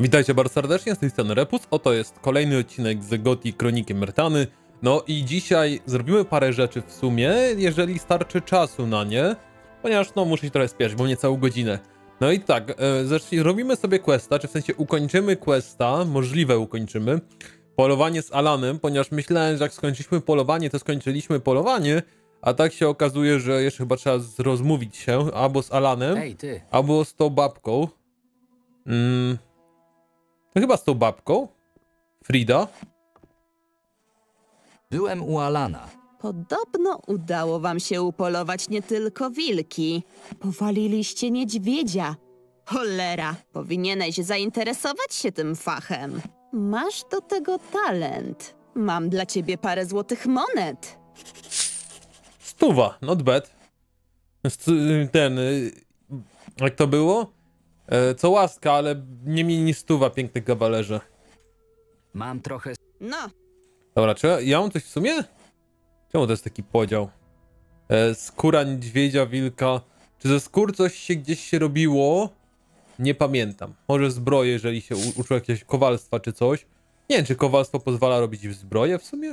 Witajcie bardzo serdecznie, z tej strony Repus. Oto jest kolejny odcinek z Goti Kroniki Mertany. No i dzisiaj zrobimy parę rzeczy w sumie, jeżeli starczy czasu na nie, ponieważ no muszę się trochę spieszyć, bo nie całą godzinę. No i tak, e, zacznij, robimy sobie questa, czy w sensie ukończymy questa, możliwe ukończymy, polowanie z Alanem, ponieważ myślałem, że jak skończyliśmy polowanie, to skończyliśmy polowanie, a tak się okazuje, że jeszcze chyba trzeba rozmówić się albo z Alanem, Ej, albo z tą babką. Mm. To chyba z tą babką. Frida. Byłem u Alana. Podobno udało wam się upolować nie tylko wilki. Powaliliście niedźwiedzia. Cholera, powinieneś zainteresować się tym fachem. Masz do tego talent. Mam dla ciebie parę złotych monet. Stuwa, not bad. Ten. y, Jak to było? E, Co łaska, ale nie mniej niż stuwa, piękny kawalerze. Mam trochę. No, Dobra, czy ja, ja mam coś w sumie? Czemu to jest taki podział? E, skóra niedźwiedzia, wilka. Czy ze skór coś się gdzieś się robiło? Nie pamiętam. Może zbroje, jeżeli się uczył jakiegoś kowalstwa czy coś. Nie wiem, czy kowalstwo pozwala robić w zbroję w sumie?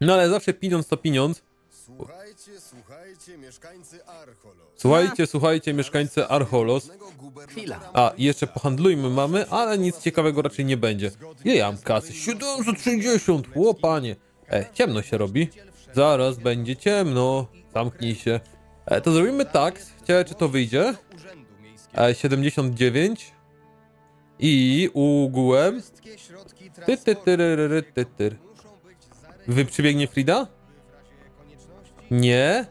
No ale zawsze pieniądz to pieniądz. Słuchajcie, słuchajcie, mieszkańcy Archolos. Słuchajcie, słuchajcie, mieszkańcy Archolos. Chwila. A, jeszcze pohandlujmy mamy, ale nic ciekawego raczej nie będzie. Ja mam kasy? 760, łopanie. E, ciemno się robi. Zaraz będzie ciemno. Zamknij się. E, to zrobimy tak. Ciekawe, czy to wyjdzie. E, 79. I ugułem. Wszystkie środki Ty, ty, ty, ty, ty. muszą być Wy przybiegnie Frida? Nie.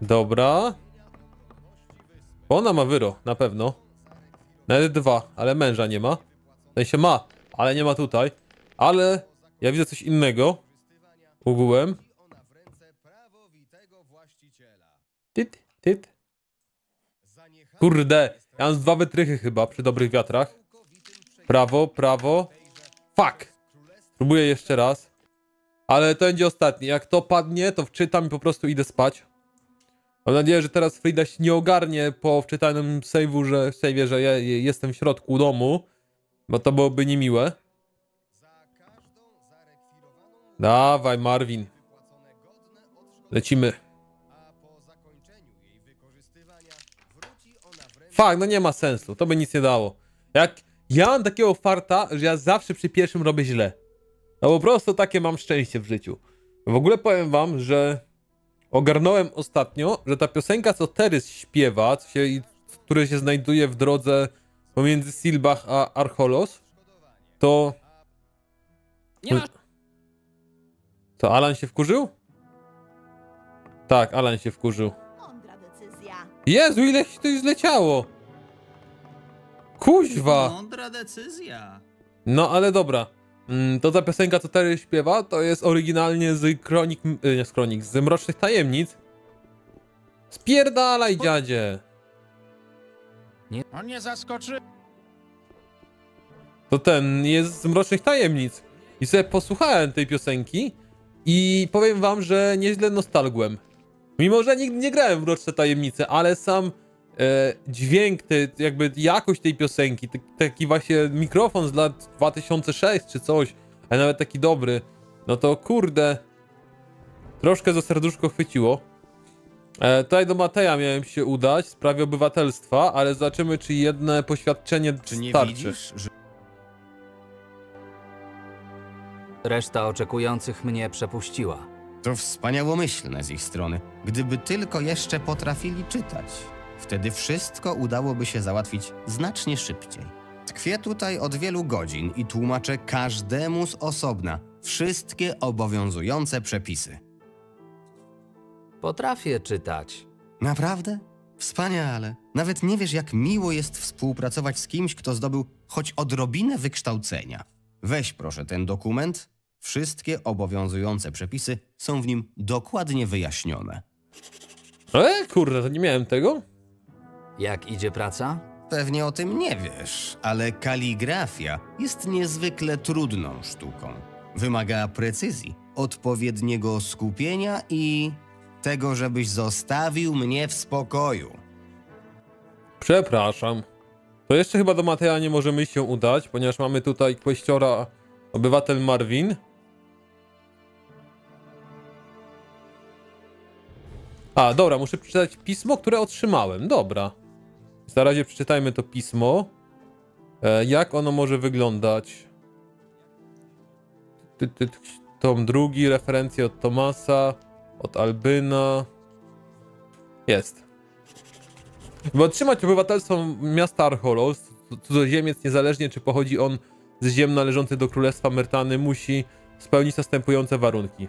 Dobra. Ona ma wyro, na pewno. Nawet dwa, ale męża nie ma. W sensie ma, ale nie ma tutaj. Ale ja widzę coś innego. Ogółem. Tyt, tyt. Kurde, ja mam dwa wytrychy chyba przy dobrych wiatrach. Prawo, prawo. Fuck. Próbuję jeszcze raz. Ale to będzie ostatni. Jak to padnie, to wczytam i po prostu idę spać. Mam nadzieję, że teraz Frida się nie ogarnie po wczytanym save'u, że, save'ie, że ja je- jestem w środku domu. Bo to byłoby niemiłe. Dawaj, Marvin. Lecimy. Fuck, no nie ma sensu. To by nic nie dało. Jak ja mam takiego farta, że ja zawsze przy pierwszym robię źle. No po prostu takie mam szczęście w życiu. W ogóle powiem wam, że ogarnąłem ostatnio, że ta piosenka, co Terys śpiewa, co się, i- który się znajduje w drodze pomiędzy Silbach a Archolos, to... Nie ma. To Alan się wkurzył? Tak, Alan się wkurzył. mądra decyzja. Jezu, ile się to zleciało! Kuźwa! Mądra decyzja. No ale dobra. Mm, To ta piosenka, co Terry śpiewa, to jest oryginalnie z kronik, y, nie z kronik, z Mrocznych Tajemnic. Spierdalaj, dziadzie! On nie zaskoczy. To ten jest z Mrocznych Tajemnic. I sobie posłuchałem tej piosenki i powiem wam, że nieźle nostalgłem. Mimo, że nigdy nie grałem w Mroczne Tajemnice, ale sam dźwięk, te, jakby jakość tej piosenki, t- taki właśnie mikrofon z lat 2006 czy coś, a nawet taki dobry, no to kurde, troszkę za serduszko chwyciło. E, tutaj do Mateja miałem się udać w sprawie obywatelstwa, ale zobaczymy, czy jedno poświadczenie Czy nie starczy. widzisz, że Reszta oczekujących mnie przepuściła. to wspaniałomyślne z ich strony? Gdyby tylko jeszcze potrafili czytać. Wtedy wszystko udałoby się załatwić znacznie szybciej. Tkwię tutaj od wielu godzin i tłumaczę każdemu z osobna wszystkie obowiązujące przepisy. Potrafię czytać. Naprawdę? Wspaniale. Nawet nie wiesz, jak miło jest współpracować z kimś, kto zdobył choć odrobinę wykształcenia. Weź proszę ten dokument. Wszystkie obowiązujące przepisy są w nim dokładnie wyjaśnione. E, kurde, to nie miałem tego? Jak idzie praca? Pewnie o tym nie wiesz, ale kaligrafia jest niezwykle trudną sztuką. Wymaga precyzji, odpowiedniego skupienia i tego, żebyś zostawił mnie w spokoju. Przepraszam. To jeszcze chyba do Mateja nie możemy się udać, ponieważ mamy tutaj kwestiora obywatel Marvin. A, dobra, muszę przeczytać pismo, które otrzymałem. Dobra. Na razie przeczytajmy to pismo. E, jak ono może wyglądać? Tom drugi, referencje od Tomasa, od Albyna. Jest. By otrzymać obywatelstwo miasta Archolos, cudzoziemiec, niezależnie czy pochodzi on z ziem należących do Królestwa Myrtany, musi spełnić następujące warunki.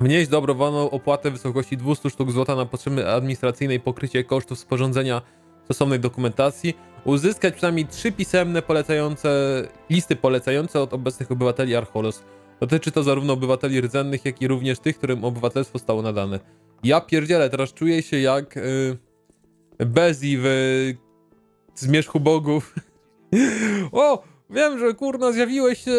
Wnieść dobrowolną opłatę w wysokości 200 sztuk złota na potrzeby administracyjne i pokrycie kosztów sporządzenia stosownej dokumentacji, uzyskać przynajmniej trzy pisemne polecające, listy polecające od obecnych obywateli Archolos. Dotyczy to zarówno obywateli rdzennych, jak i również tych, którym obywatelstwo stało nadane. Ja pierdzielę, teraz czuję się jak yy, Bezi w Zmierzchu Bogów. o, wiem, że kurna zjawiłeś się,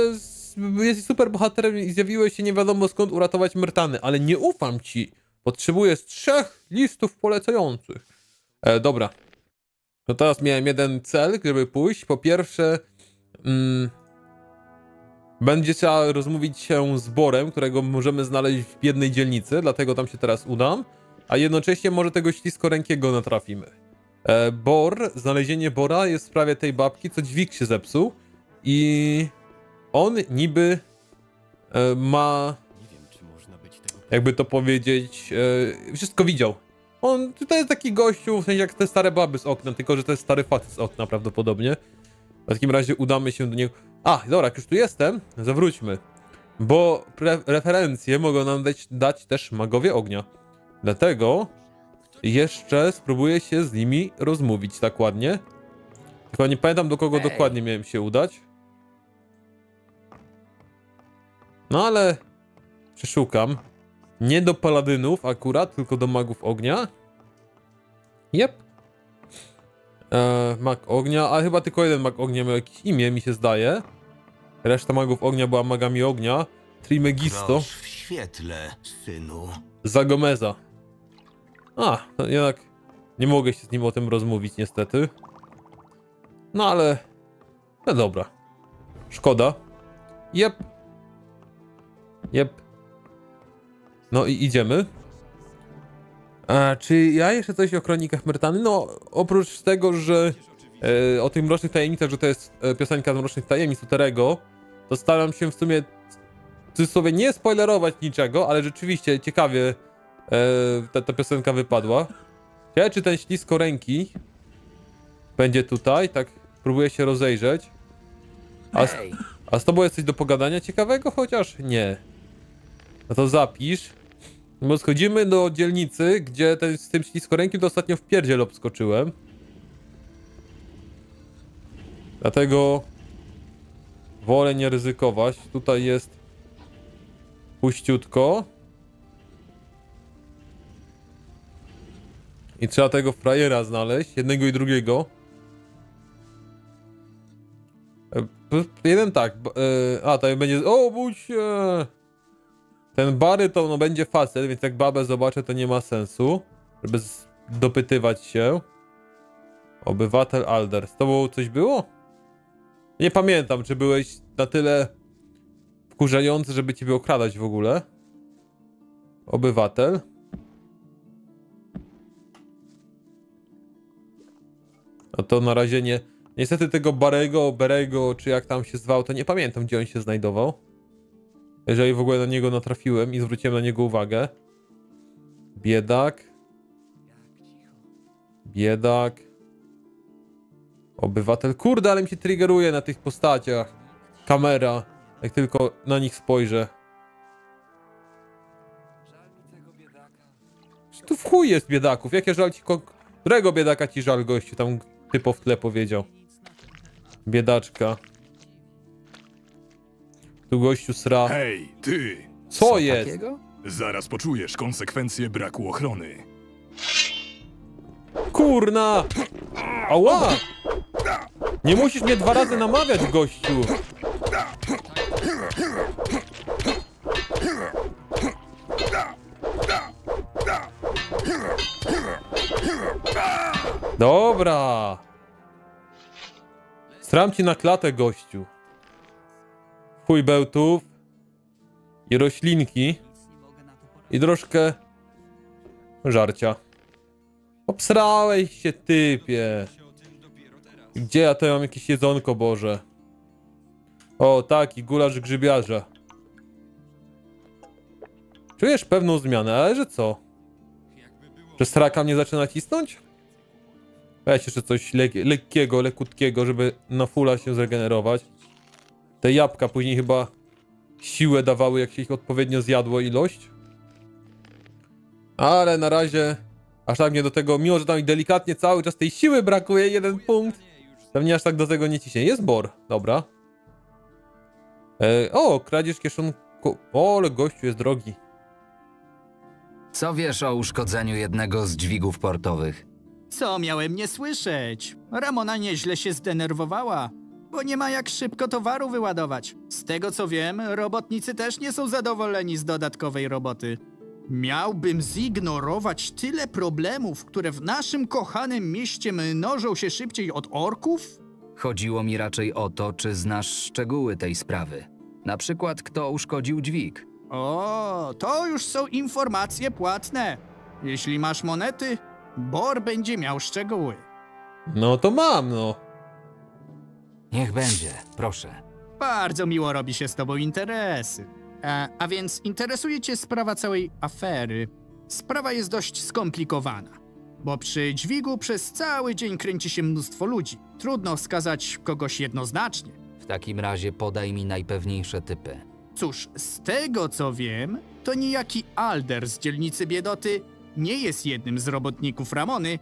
jesteś super bohaterem i zjawiłeś się nie wiadomo skąd uratować Myrtany, ale nie ufam ci. Potrzebuję z trzech listów polecających. E, dobra. No teraz miałem jeden cel, żeby pójść. Po pierwsze, mm, będzie trzeba rozmówić się z Borem, którego możemy znaleźć w biednej dzielnicy, dlatego tam się teraz udam. A jednocześnie może tego śliskorękiego natrafimy. E, Bor, znalezienie Bora jest w sprawie tej babki, co dźwig się zepsuł. I on niby e, ma, jakby to powiedzieć, e, wszystko widział. On to jest taki gościu, w sensie jak te stare baby z okna, tylko że to jest stary facet z okna prawdopodobnie. W takim razie udamy się do niego. A, dobra, jak już tu jestem, zawróćmy. Bo referencje mogą nam dać, dać też magowie ognia. Dlatego jeszcze spróbuję się z nimi rozmówić tak ładnie. Tylko nie pamiętam do kogo Ej. dokładnie miałem się udać. No ale przeszukam. Nie do paladynów akurat, tylko do magów ognia. Jep. Eee, mag ognia, ale chyba tylko jeden mag ognia miał jakieś imię, mi się zdaje. Reszta magów ognia była magami ognia. Trimegisto. Prosz w świetle, synu. Zagomeza. A, jednak nie mogę się z nim o tym rozmówić niestety. No ale... No dobra. Szkoda. Jep. Jep. No i idziemy. A, czy ja jeszcze coś o kronikach Myrtany? No, oprócz tego, że e, o tych mrocznych tajemnicach, że to jest e, piosenka z mrocznych tajemnic Uterego, to staram się w sumie w cudzysłowie nie spoilerować niczego, ale rzeczywiście ciekawie e, ta, ta piosenka wypadła. Ciekawe, czy ten ślisko ręki będzie tutaj, tak próbuję się rozejrzeć. A z, a z tobą jest coś do pogadania ciekawego? Chociaż nie. No to zapisz. Bo schodzimy do dzielnicy, gdzie ten, z tym śliskorękiem to ostatnio w pierdziel obskoczyłem. Dlatego wolę nie ryzykować. Tutaj jest puściutko. I trzeba tego frajera znaleźć, jednego i drugiego. E, Jeden tak, e, a tutaj będzie, o budź się! Ten Bary to no będzie facet, więc jak babę zobaczę to nie ma sensu, żeby dopytywać się. Obywatel Alder, z tobą coś było? Nie pamiętam, czy byłeś na tyle wkurzający, żeby ciebie okradać w ogóle. Obywatel. No to na razie nie. Niestety tego Barego, Berego, czy jak tam się zwał, to nie pamiętam, gdzie on się znajdował. Jeżeli w ogóle na niego natrafiłem i zwróciłem na niego uwagę. Biedak. Biedak. Obywatel. Kurde, ale mi się triggeruje na tych postaciach. Kamera. Jak tylko na nich spojrzę. Tu w chuj jest biedaków. Jakie żal ci... Którego biedaka ci żal, gościu? Tam typo w tle powiedział. Biedaczka. Tu gościu sra. Hej, ty! Co jest? takiego? Zaraz poczujesz konsekwencje braku ochrony. Kurna! Ała! Nie musisz mnie dwa razy namawiać, gościu! Dobra. Stram ci na klatę, gościu. Chuj bełtów. I roślinki. I troszkę żarcia. Obsrałeś się, typie. Gdzie ja to mam jakieś jedzonko, Boże? O, taki, gulasz grzybiarza. Czujesz pewną zmianę, ale że co? Że straka mnie zaczyna cisnąć? Weź jeszcze coś lek lekkiego, lekutkiego, żeby na fula się zregenerować. Te jabłka później chyba siłę dawały, jak się ich odpowiednio zjadło ilość. Ale na razie aż tak mnie do tego, mimo że tam delikatnie cały czas tej siły brakuje, jeden punkt. Pewnie aż tak do tego nie ciśnie. Jest bor, dobra. E, o, kradzież kieszonku. O, ale gościu jest drogi. Co wiesz o uszkodzeniu jednego z dźwigów portowych? Co miałem nie słyszeć? Ramona nieźle się zdenerwowała, bo nie ma jak szybko towaru wyładować. Z tego co wiem, robotnicy też nie są zadowoleni z dodatkowej roboty. Miałbym zignorować tyle problemów, które w naszym kochanym mieście mnożą się szybciej od orków? Chodziło mi raczej o to, czy znasz szczegóły tej sprawy. Na przykład, kto uszkodził dźwig. O, to już są informacje płatne. Jeśli masz monety, Bor będzie miał szczegóły. No to mam, no. Niech będzie, proszę. Bardzo miło robi się z tobą interesy. A, a więc interesuje cię sprawa całej afery. Sprawa jest dość skomplikowana, bo przy dźwigu przez cały dzień kręci się mnóstwo ludzi. Trudno wskazać kogoś jednoznacznie. W takim razie podaj mi najpewniejsze typy. Cóż, z tego co wiem, to niejaki Alder z dzielnicy Biedoty nie jest jednym z robotników Ramony,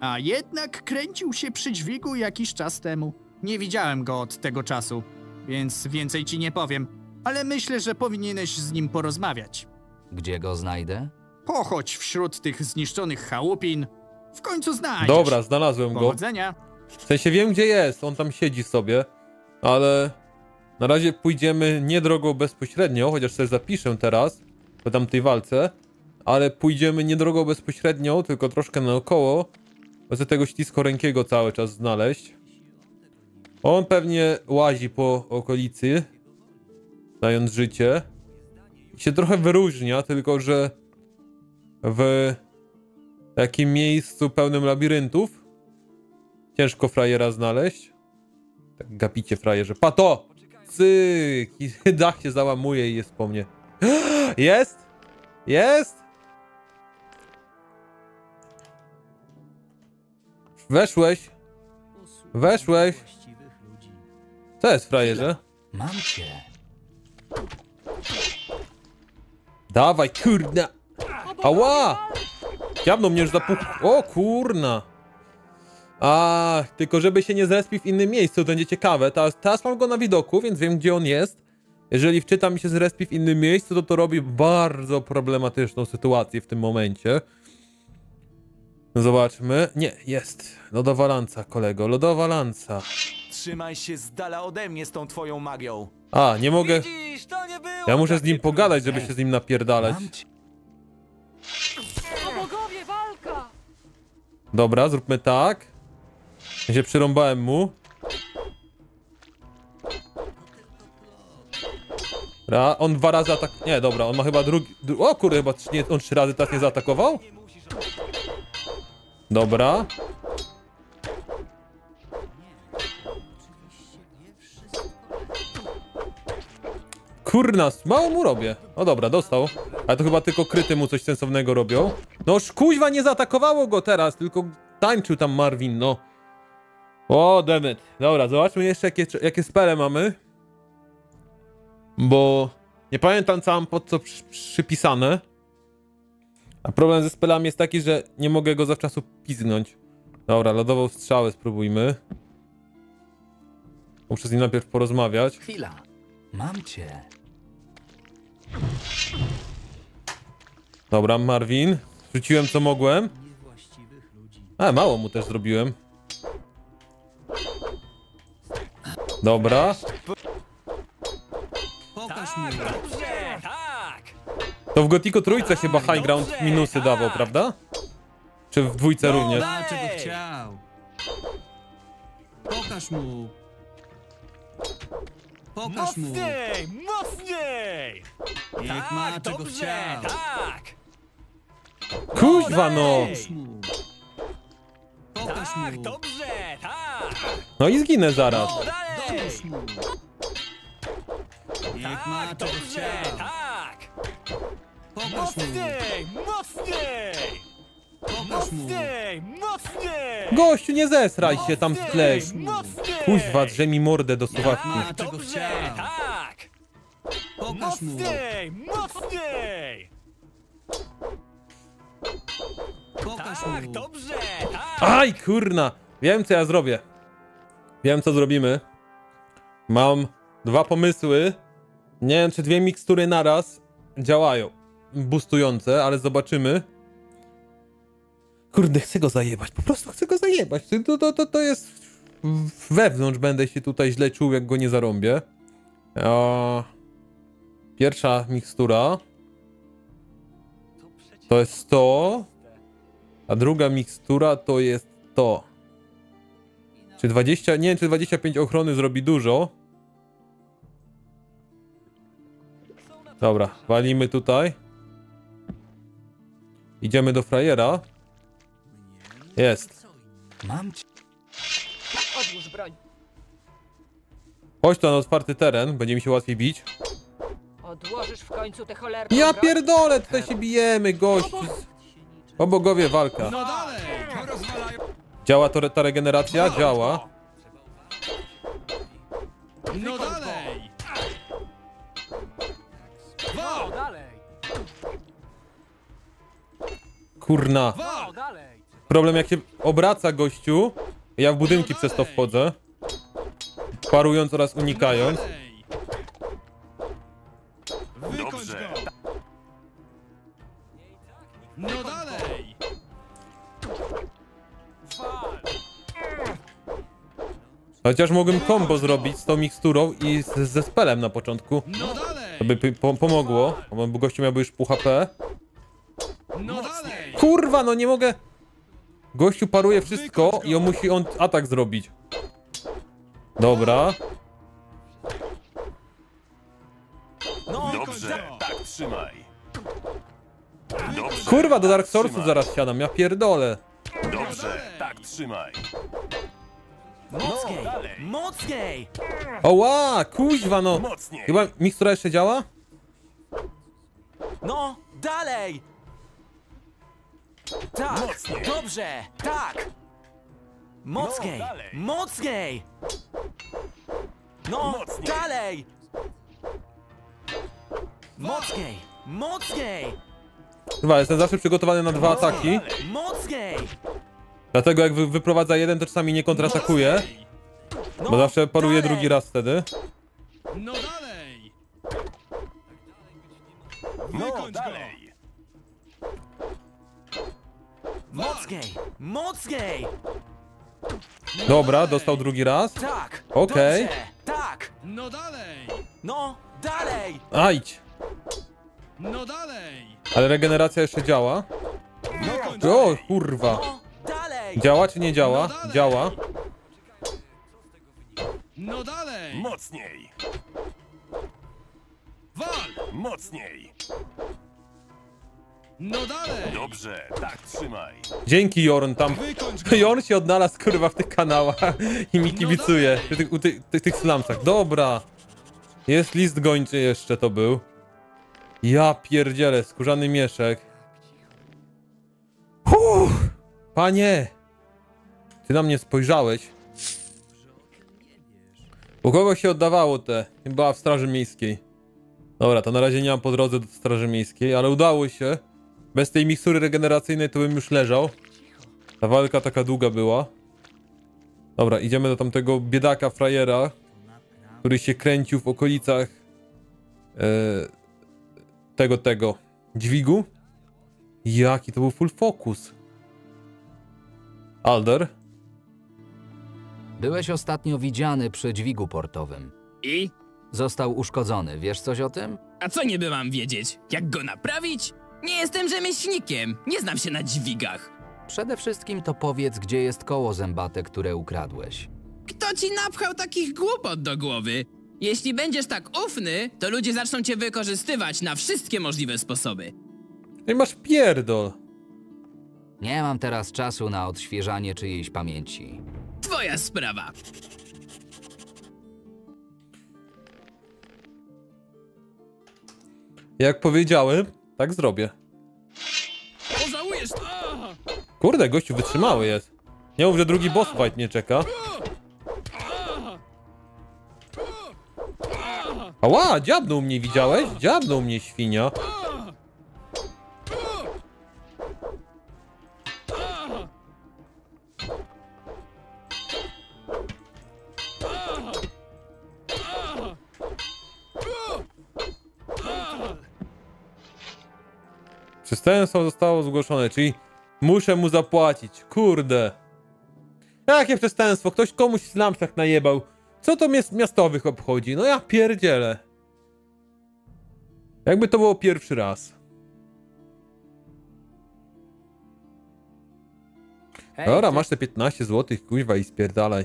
a jednak kręcił się przy dźwigu jakiś czas temu. Nie widziałem go od tego czasu, więc więcej ci nie powiem, ale myślę, że powinieneś z nim porozmawiać. Gdzie go znajdę? Pochodź wśród tych zniszczonych chałupin. W końcu znajdziesz. Dobra, znalazłem go. Powodzenia. W sensie wiem, gdzie jest. On tam siedzi sobie. Ale na razie pójdziemy nie drogą bezpośrednio, chociaż sobie zapiszę teraz po tamtej walce. Ale pójdziemy nie drogą bezpośrednią, tylko troszkę naokoło. Bo chcę tego śliskorękiego cały czas znaleźć. On pewnie łazi po okolicy, dając życie. Się trochę wyróżnia, tylko że w takim miejscu pełnym labiryntów ciężko frajera znaleźć. Tak gapicie frajerze. Pato! Cyk! I dach się załamuje i jest po mnie. Jest? Jest? Weszłeś? Weszłeś? Co jest frajerze? Mam cię. Dawaj, kurna! Ała! Diabno mnie już zapuch... O, kurna! A, tylko żeby się nie zrespił w innym miejscu, to będzie ciekawe. Teraz, teraz mam go na widoku, więc wiem, gdzie on jest. Jeżeli wczyta mi się zrespi w innym miejscu, to to robi bardzo problematyczną sytuację w tym momencie. Zobaczmy. Nie, jest. Lodowa lanca, kolego. Lodowa lanca. Trzymaj się z dala ode mnie z tą twoją magią. A, nie mogę... Widzisz, to nie było Ja muszę z nim pogadać, żeby się z nim napierdalać. Bogowie, walka! Dobra, zróbmy tak. Ja się przyrąbałem mu. Dobra, on dwa razy atak... Nie, dobra, on ma chyba drugi... Dru... O kurde, chyba trzy- nie, on trzy razy teraz nie zaatakował? Dobra. Kurna, mało mu robię. No dobra, dostał. Ale to chyba tylko kryty mu coś sensownego robią. No kuźwa nie zaatakowało go teraz, tylko tańczył tam Marvin, no. O, demet. Dobra, zobaczmy jeszcze jakie, jakie spele mamy. Bo nie pamiętam co mam pod co przy, przypisane. A problem ze spelami jest taki, że nie mogę go zawczasu piznąć. Dobra, lodową strzałę spróbujmy. Muszę z nim najpierw porozmawiać. Chwila. Mam cię. Dobra, Marvin. Rzuciłem co mogłem. A, mało mu też zrobiłem. Dobra. Dobrze, tak! To w Gotiku trójce chyba high ground minusy dawał, prawda? Czy w dwójce również? Dlaczego chciał? Pokaż mu! Pokaż mu! Mocniej! Mocniej! Niech ma Tak, czego dobrze, chciał! tak! Kuźwa no! mu! Pokaż Tak, mu! dobrze, tak! No i zginę zaraz. No dalej! Pokaż mu! Niech ma Tak, czego dobrze, chciał! tak! Pokaż mu! Mocniej! Mocniej! Mocniej! Mocniej! Gościu, nie zesraj się tam w tle. Mocniej! Kuźwa, drze mi mordę do czego Dobrze, tak! Pokaż mu! Mocniej! Mocniej! Pokaż Tak, mu! dobrze, tak! Aj, kurna! Wiem, co ja zrobię. Wiem, co zrobimy. Mam dwa pomysły. Nie wiem, czy dwie mikstury naraz działają. Boostujące, ale zobaczymy. Kurde, chcę go zajebać. Po prostu chcę go zajebać. To, to, to, to jest... Wewnątrz będę się tutaj źle czuł, jak go nie zarąbię. A... Pierwsza mikstura. To jest to. A druga mikstura to jest to. Czy 20, nie wiem czy 25 ochrony zrobi dużo. Dobra, walimy tutaj. Idziemy do frajera. Jest. Mam cię. Odłóż broń. Chodź tu na otwarty teren, będzie mi się łatwiej bić. Odłożysz w końcu tę cholerną Ja pierdolę, tutaj się bijemy, gościu. O bogowie walka. No dalej! Działa to, re- ta regeneracja? Działa. No dalej! No dalej! Kurna. No dalej! Problem jak się obraca gościu, ja w budynki przez to wchodzę. Parując oraz unikając. Go! No dalej! Chociaż mogłem combo zrobić z tą miksturą i z, ze spelem na początku. No dalej! To by po, pomogło, bo gościu miałby już pół HP. No dalej! Kurwa, no nie mogę! Gościu paruje wszystko i on musi on atak zrobić. Dobra. No, Dobrze, tak trzymaj. Dobrze, Kurwa, do Dark Soulsów trzymaj. zaraz siadam, ja pierdolę. Dobrze, tak trzymaj. mocniej! Mocniej! Oła, kuźwa no. Mocniej. Chyba mikstura jeszcze działa? No, dalej! Tak, Mocniej. dobrze, tak! Mocniej, No, dalej. mocniej! No, Mocniej. dalej! Mocniej, mocniej! Chyba jestem zawsze przygotowany na dwa ataki. Mocniej! Dlatego jak wy, wyprowadza jeden, to czasami nie kontratakuje. No, Bo zawsze paruje dalej. drugi raz wtedy. No dalej! No, Wykończ dalej. Mocniej, mocniej! Dobra, dostał drugi raz. Tak! Okej. Dobrze, tak! No dalej! No, dalej! Ajdź! No dalej! Ale regeneracja jeszcze działa. Wykończ O, kurwa. No, dalej! Działa czy nie działa? Działa. No dalej! Mocniej. Wal! Mocniej. No dalej! Dobrze, tak trzymaj. Dzięki Jorn tam. Jorn się odnalazł kurwa w tych kanałach i mi kibicuje. W tych, u tych, tych, tych slumsach. Dobra. Jest list gończy jeszcze to był. Ja pierdzielę, skórzany mieszek. Uff, panie! Ty na mnie spojrzałeś. U kogo się oddawało te? Chyba w Straży Miejskiej. Dobra, to na razie nie mam po drodze do Straży Miejskiej, ale udało się. Bez tej mikstury regeneracyjnej to bym już leżał. Ta walka taka długa była. Dobra, idziemy do tamtego biedaka frajera, który się kręcił w okolicach e, tego, tego dźwigu. Jaki to był full focus. Alder? Byłeś ostatnio widziany przy dźwigu portowym. I? Został uszkodzony. Wiesz coś o tym? A co niby mam wiedzieć? Jak go naprawić? Nie jestem rzemieślnikiem, nie znam się na dźwigach. Przede wszystkim to powiedz, gdzie jest koło zębate, które ukradłeś. Kto Kto ci napchał takich głupot do głowy? Jeśli będziesz tak ufny, to ludzie zaczną cię wykorzystywać na wszystkie możliwe sposoby. No i masz pierdol. Nie mam teraz czasu na odświeżanie czyjejś pamięci. Twoja sprawa. Jak powiedziałem, tak zrobię. Kurde, gościu wytrzymały jest. Nie mów, że drugi boss fight nie czeka. Ała, dziabnął mnie, widziałeś? Dziabnął mnie, świnia. Przestępstwo zostało zgłoszone, czyli muszę mu zapłacić. Kurde. Jakie przestępstwo? Ktoś komuś w slumsach najebał. Co to miastowych obchodzi? No ja pierdzielę. Jakby to było pierwszy raz. Dobra, masz te 15 zł, kuźwa i spierdalaj.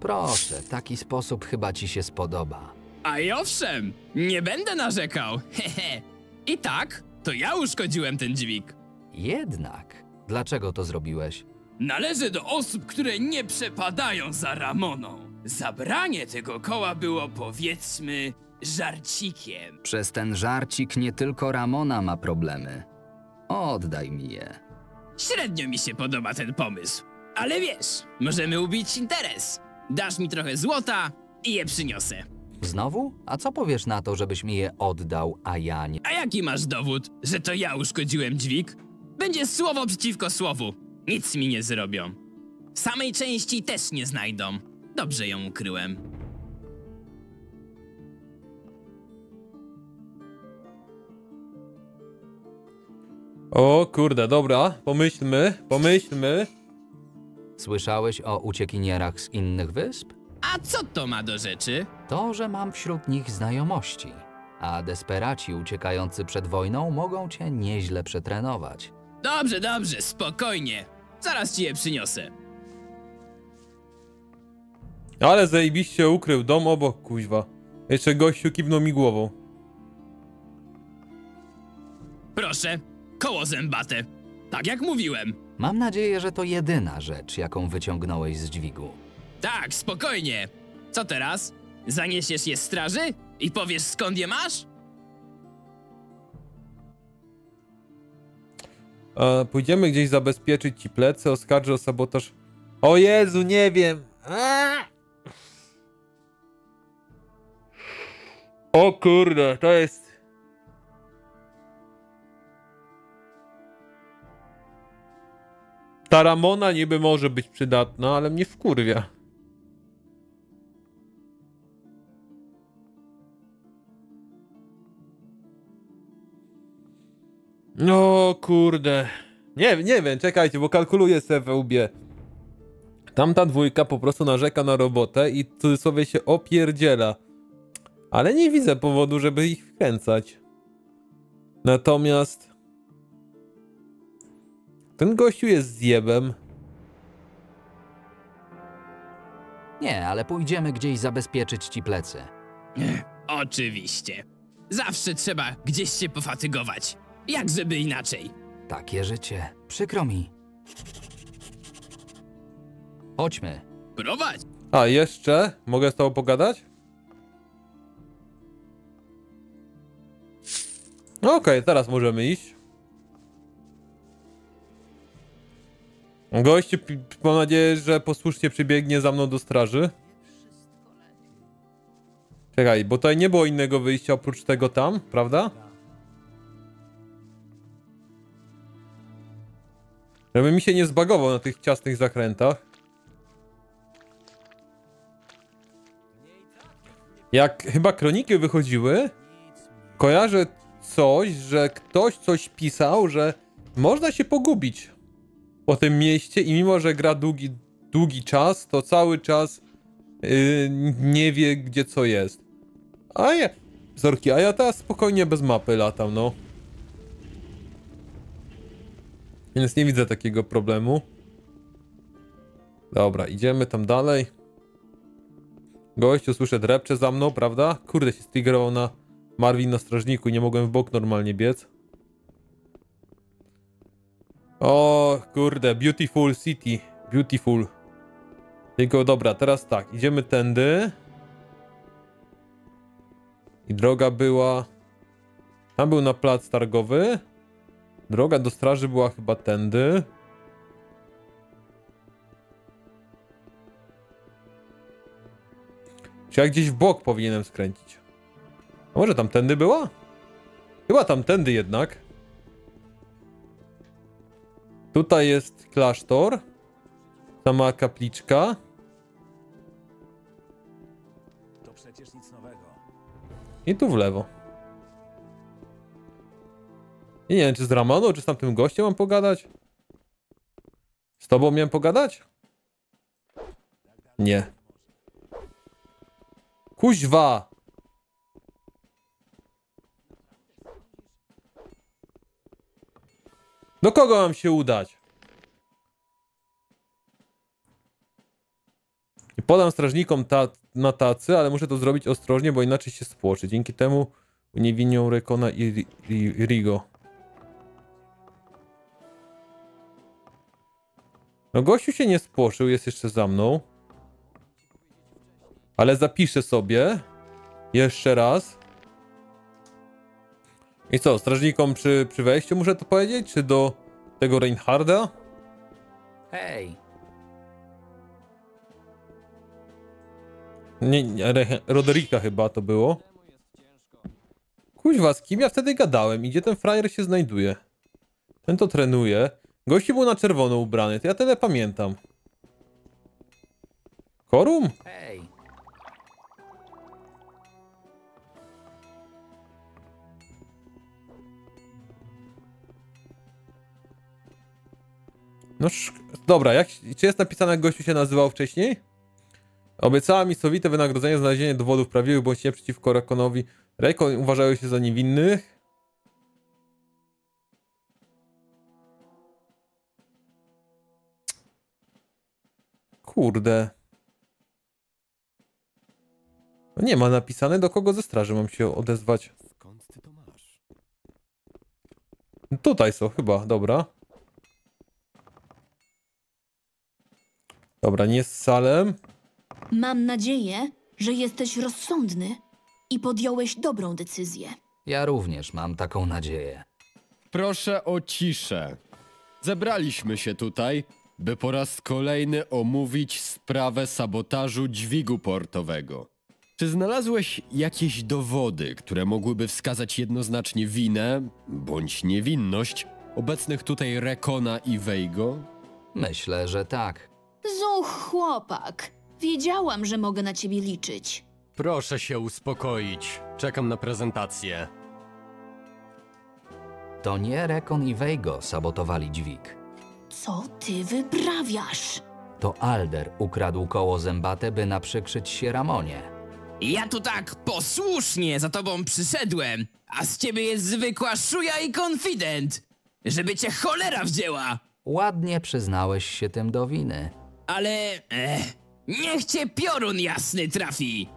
Proszę, taki sposób chyba ci się spodoba. A i owszem, nie będę narzekał. Hehe. I tak, to ja uszkodziłem ten dźwig. Jednak, dlaczego to zrobiłeś? Należy do osób, które nie przepadają za Ramoną. Zabranie tego koła było powiedzmy żarcikiem. Przez ten żarcik nie tylko Ramona ma problemy. Oddaj mi je. Średnio mi się podoba ten pomysł. Ale wiesz, możemy ubić interes. Dasz mi trochę złota i je przyniosę. Znowu? A co powiesz na to, żebyś mi je oddał, a ja nie? A jaki masz dowód, że to ja uszkodziłem dźwig? Będzie słowo przeciwko słowu. Nic mi nie zrobią. Samej części też nie znajdą. Dobrze ją ukryłem. O kurde, dobra, pomyślmy, pomyślmy. Słyszałeś o uciekinierach z innych wysp? A co to ma do rzeczy? To, że mam wśród nich znajomości. A desperaci uciekający przed wojną mogą cię nieźle przetrenować. Dobrze, dobrze, spokojnie. Zaraz ci je przyniosę. Ale zajebiście ukrył dom obok, kuźwa. Jeszcze gościu kiwnął mi głową. Proszę, koło zębate. Tak jak mówiłem. Mam nadzieję, że to jedyna rzecz, jaką wyciągnąłeś z dźwigu. Tak, spokojnie. Co teraz? Zaniesiesz je straży i powiesz skąd je masz? E, pójdziemy gdzieś zabezpieczyć ci plecy, oskarżę o sabotaż. O Jezu, nie wiem. O kurde, to jest... Ta Ramona niby może być przydatna, ale mnie wkurwia. No kurde. Nie, nie wiem, czekajcie, bo kalkuluję sobie we łbie. Tamta dwójka po prostu narzeka na robotę i w cudzysłowie się opierdziela. Ale nie widzę powodu, żeby ich wkręcać. Natomiast... Ten gościu jest zjebem. Nie, ale pójdziemy gdzieś zabezpieczyć ci plecy. Oczywiście. Zawsze trzeba gdzieś się pofatygować. Jak żeby inaczej. Takie życie. Przykro mi. Chodźmy. Prowadź. A, jeszcze? Mogę z tobą pogadać? No Okej, teraz możemy iść. Pi- mam nadzieję, że posłusznie przybiegnie za mną do straży. Czekaj, bo tutaj nie było innego wyjścia oprócz tego tam, prawda? Żeby mi się nie zbagował na tych ciasnych zakrętach. Jak chyba kroniki wychodziły, kojarzę coś, że ktoś coś pisał, że można się pogubić po tym mieście i mimo, że gra długi, długi czas, to cały czas yy, nie wie, gdzie co jest. A ja... Zorki, a ja teraz spokojnie bez mapy latam, no. Więc nie widzę takiego problemu. Dobra, idziemy tam dalej. Gościu, słyszę, drepcze za mną, prawda? Kurde, się striggerował na Marvin na strażniku i nie mogłem w bok normalnie biec. O, kurde, beautiful city. Beautiful. Tylko dobra, teraz tak, idziemy tędy. I droga była... Tam był na plac targowy. Droga do straży była chyba tędy. Czy ja gdzieś w bok powinienem skręcić? A może tamtędy była? Chyba tamtędy jednak. Tutaj jest klasztor. Sama kapliczka. To przecież nic nowego. I tu w lewo. I nie wiem, czy z Ramoną, czy z tamtym gościem mam pogadać? Z tobą miałem pogadać? Nie. Kuźwa! Do kogo mam się udać? Podam strażnikom ta na tacy, ale muszę to zrobić ostrożnie, bo inaczej się spłoczy. Dzięki temu uniewinnią Rekona i, i Rigo. No gościu się nie spłoszył, jest jeszcze za mną. Ale zapiszę sobie. Jeszcze raz. I co, strażnikom przy, przy wejściu muszę to powiedzieć? Czy do tego Reinharda? Hej, Nie, nie Re- Roderika chyba to było. Kuźwa, z kim ja wtedy gadałem? I gdzie ten frajer się znajduje? Ten to trenuje. Gościu był na czerwono ubrany, to ja tyle pamiętam. Korum? hej. No dobra, jak, czy jest napisane jak gościu się nazywał wcześniej? Obiecała mi sowite wynagrodzenie za znalezienie dowodów prawdziwych bądź nie przeciwko Rakonowi. Rejkon uważają się za niewinnych. Kurde. No nie ma napisane do kogo ze straży mam się odezwać. Skąd ty to masz? Tutaj są chyba, dobra. Dobra, nie z Salem. Mam nadzieję, że jesteś rozsądny i podjąłeś dobrą decyzję. Ja również mam taką nadzieję. Proszę o ciszę. Zebraliśmy się tutaj, by po raz kolejny omówić sprawę sabotażu dźwigu portowego. Czy znalazłeś jakieś dowody, które mogłyby wskazać jednoznacznie winę bądź niewinność obecnych tutaj Rekona i Veigo? Myślę, że tak. Zuch, chłopak. Wiedziałam, że mogę na ciebie liczyć. Proszę się uspokoić. Czekam na prezentację. To nie Rekon i Veigo sabotowali dźwig. Co ty wyprawiasz? To Alder ukradł koło zębate, by naprzykrzyć się Ramonie. Ja tu tak posłusznie za tobą przyszedłem, a z ciebie jest zwykła szuja i konfident. Żeby cię cholera wzięła. Ładnie przyznałeś się tym do winy. Ale... Eh, niech cię piorun jasny trafi.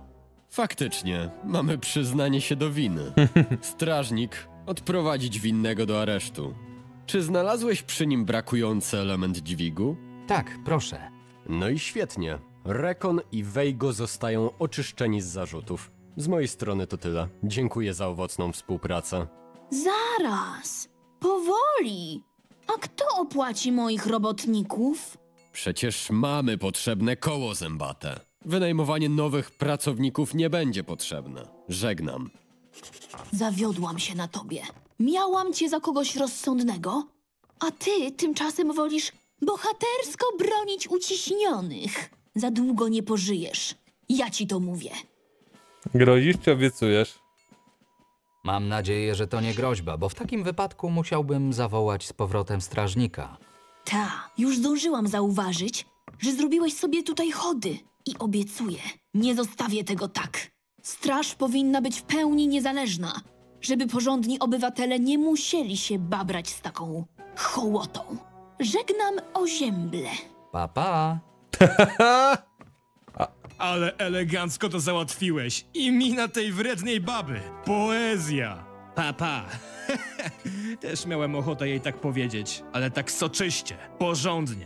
Faktycznie, mamy przyznanie się do winy. Strażnik, odprowadzić winnego do aresztu. Czy znalazłeś przy nim brakujący element dźwigu? Tak, proszę. No i świetnie. Rekon i Veigo zostają oczyszczeni z zarzutów. Z mojej strony to tyle. Dziękuję za owocną współpracę. Zaraz. Powoli. A kto opłaci moich robotników? Przecież mamy potrzebne koło zębate. Wynajmowanie nowych pracowników nie będzie potrzebne. Żegnam. Zawiodłam się na tobie. Miałam cię za kogoś rozsądnego, a ty tymczasem wolisz bohatersko bronić uciśnionych. Za długo nie pożyjesz. Ja ci to mówię. Grozisz czy obiecujesz? Mam nadzieję, że to nie groźba, bo w takim wypadku musiałbym zawołać z powrotem strażnika. Ta, już zdążyłam zauważyć, że zrobiłeś sobie tutaj chody. I obiecuję, nie zostawię tego tak. Straż powinna być w pełni niezależna, żeby porządni obywatele nie musieli się babrać z taką hołotą. Żegnam o ziemble. Pa, pa. Ale elegancko to załatwiłeś. I mina tej wrednej baby. Poezja. Papa. Też miałem ochotę jej tak powiedzieć, ale tak soczyście, porządnie.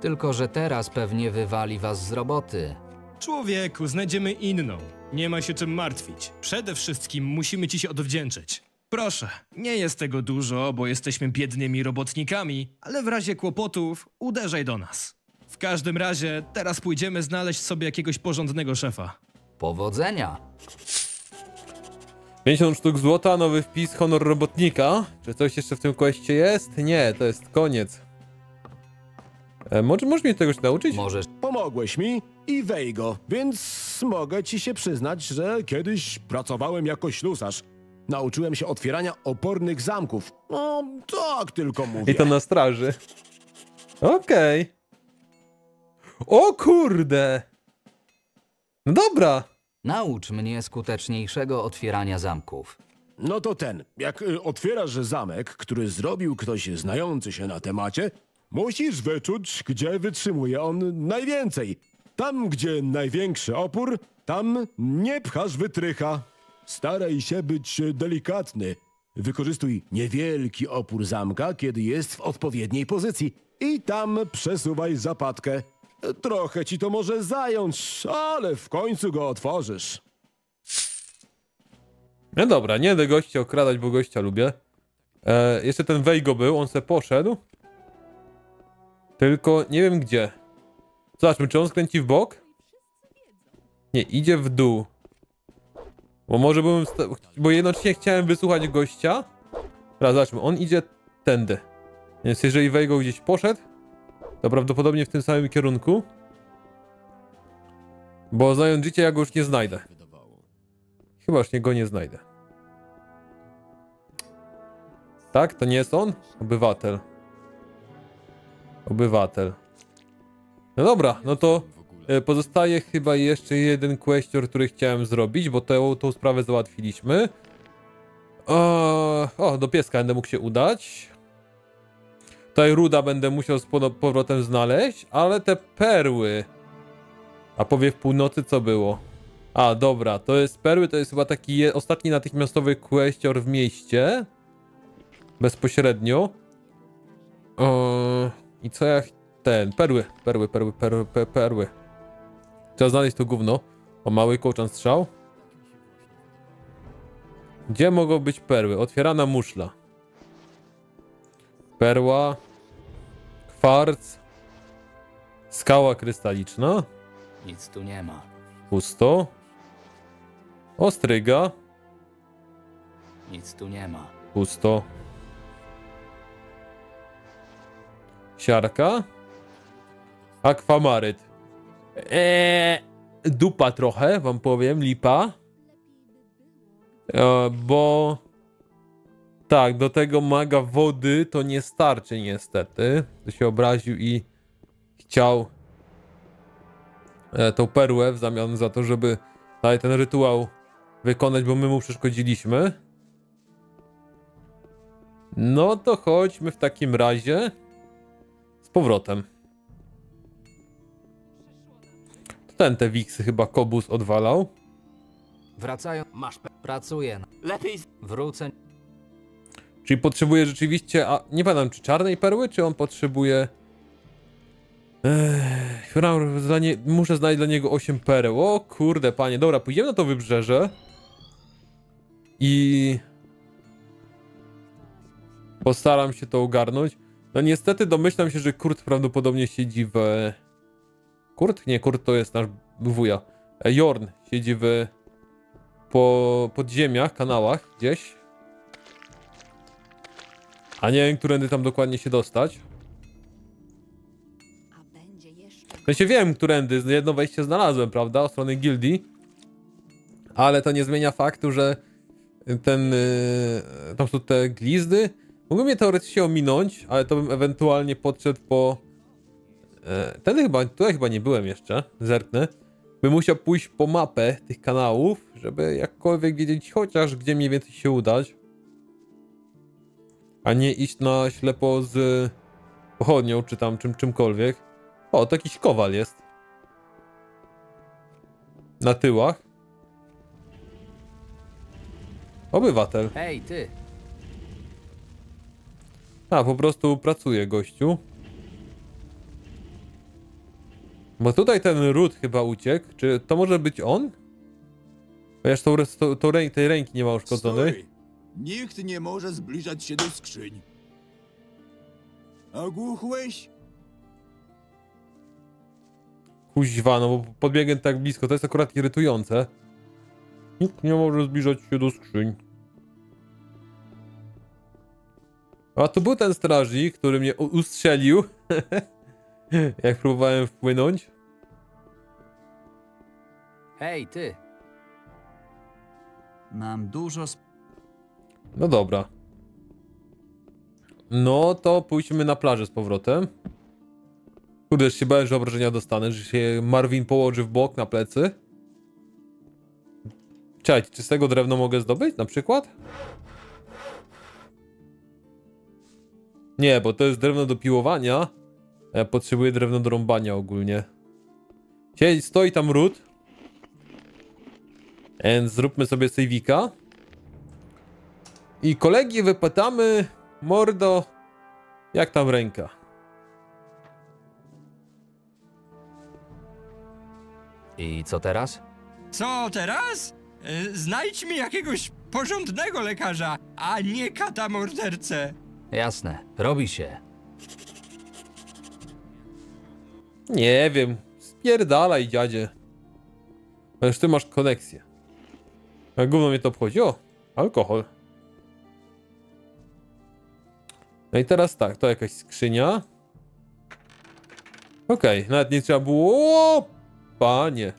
Tylko, że teraz pewnie wywali was z roboty. Człowieku, znajdziemy inną. Nie ma się czym martwić. Przede wszystkim musimy ci się odwdzięczyć. Proszę, nie jest tego dużo, bo jesteśmy biednymi robotnikami, ale w razie kłopotów uderzaj do nas. W każdym razie, teraz pójdziemy znaleźć sobie jakiegoś porządnego szefa. Powodzenia! 50 sztuk złota, nowy wpis, honor robotnika. Czy coś jeszcze w tym kwestie jest? Nie, to jest koniec. E, może, możesz mnie czegoś nauczyć? Możesz. Pomogłeś mi i Wejgo, więc mogę ci się przyznać, że kiedyś pracowałem jako ślusarz. Nauczyłem się otwierania opornych zamków. No, tak tylko mówię. I to na straży. Okej. O kurde! No dobra. Naucz mnie skuteczniejszego otwierania zamków. No to ten. Jak y, otwierasz zamek, który zrobił ktoś znający się na temacie, musisz wyczuć, gdzie wytrzymuje on najwięcej. Tam, gdzie największy opór, tam nie pchasz wytrycha. Staraj się być delikatny. Wykorzystuj niewielki opór zamka, kiedy jest w odpowiedniej pozycji. I tam przesuwaj zapadkę. Trochę ci to może zająć, ale w końcu go otworzysz. No dobra, nie będę gościa okradać, bo gościa lubię. E, jeszcze ten Wejgo był, on se poszedł. Tylko nie wiem gdzie. Zobaczmy, czy on skręci w bok? Nie, idzie w dół. Bo może sta- Bo jednocześnie chciałem wysłuchać gościa. Teraz zobaczmy, on idzie tędy. Więc jeżeli Wejgo gdzieś poszedł, to prawdopodobnie w tym samym kierunku. Bo znając życie, ja go już nie znajdę. Chyba już nie go nie znajdę. Tak? To nie jest on? Obywatel. Obywatel. No dobra, no to e, pozostaje chyba jeszcze jeden questor, który chciałem zrobić, bo tę, tą sprawę załatwiliśmy. O, o, do pieska będę mógł się udać. Tutaj ruda będę musiał z powrotem znaleźć, ale te perły... A powie w północy co było? A, dobra, to jest perły, to jest chyba taki ostatni natychmiastowy questor w mieście. Bezpośrednio. Eee, I co ja... Ten, perły, perły, perły, perły, pe- perły. Trzeba znaleźć to gówno. O, mały kołczan strzał. Gdzie mogą być perły? Otwierana muszla. Perła. Kwarc. Skała krystaliczna. Nic tu nie ma. Pusto. Ostryga. Nic tu nie ma. Pusto. Siarka. Akwamaryt. Eee, dupa trochę, wam powiem, lipa. E, bo... Tak, do tego maga wody to nie starczy niestety. To się obraził i chciał e, tą perłę w zamian za to, żeby dalej ten rytuał wykonać, bo my mu przeszkodziliśmy. No to chodźmy w takim razie powrotem. To ten te wiksy chyba kobus odwalał. Wracają. Masz. Pracuję. Lepiej. Wrócę. Czyli potrzebuje rzeczywiście, a nie pamiętam czy czarnej perły, czy on potrzebuje... Ech, nie, muszę znaleźć dla niego 8 pereł. O kurde panie, dobra, pójdziemy na to wybrzeże. I... Postaram się to ogarnąć. No niestety domyślam się, że Kurt prawdopodobnie siedzi w... Kurt? Nie, Kurt to jest nasz wuja. E, Jorn siedzi w... Po podziemiach, kanałach gdzieś. A nie wiem, którędy tam dokładnie się dostać. W sensie wiem, którędy. Jedno wejście znalazłem, prawda? Od strony gildii. Ale to nie zmienia faktu, że ten... Yy, tam są te glizdy. Mogły mnie teoretycznie ominąć, ale to bym ewentualnie podszedł po... Yy, ten chyba... Tutaj chyba nie byłem jeszcze. Zerknę. Bym musiał pójść po mapę tych kanałów, żeby jakkolwiek wiedzieć chociaż gdzie mniej więcej się udać. A nie iść na ślepo z pochodnią, czy tam czym, czymkolwiek. O, to jakiś kowal jest. Na tyłach. Obywatel. Hej, ty! A, po prostu pracuje gościu. Bo tutaj ten ród chyba uciekł. Czy to może być on? Chociaż tą, tą, tą rę tej ręki nie ma uszkodzonej. Nikt nie może zbliżać się do skrzyń. Ogłuchłeś? Kuźwa, no bo podbiegłem tak blisko, to jest akurat irytujące. Nikt nie może zbliżać się do skrzyń. A to był ten strażnik, który mnie ustrzelił. Jak próbowałem wpłynąć. Hej, ty! Mam dużo sp- No dobra. No to pójdźmy na plażę z powrotem. Kurde, się bałem, że obrażenia dostanę, że się Marvin położy w bok na plecy. Czekajcie, czy z tego drewno mogę zdobyć na przykład? Nie, bo to jest drewno do piłowania. a Ja potrzebuję drewno do rąbania ogólnie. Siedź, stoi tam ród. Więc zróbmy sobie sejwika. I kolegi wypytamy, mordo, jak tam ręka? I co teraz? Co teraz? Y, Znajdź mi jakiegoś porządnego lekarza, a nie kata mordercę. Jasne, robi się. Nie wiem, spierdalaj dziadzie. Ależ ty masz koneksję. A gówno mnie to obchodzi? O, alkohol. No i teraz tak, to jakaś skrzynia. Okej, nawet nie trzeba było... O, panie.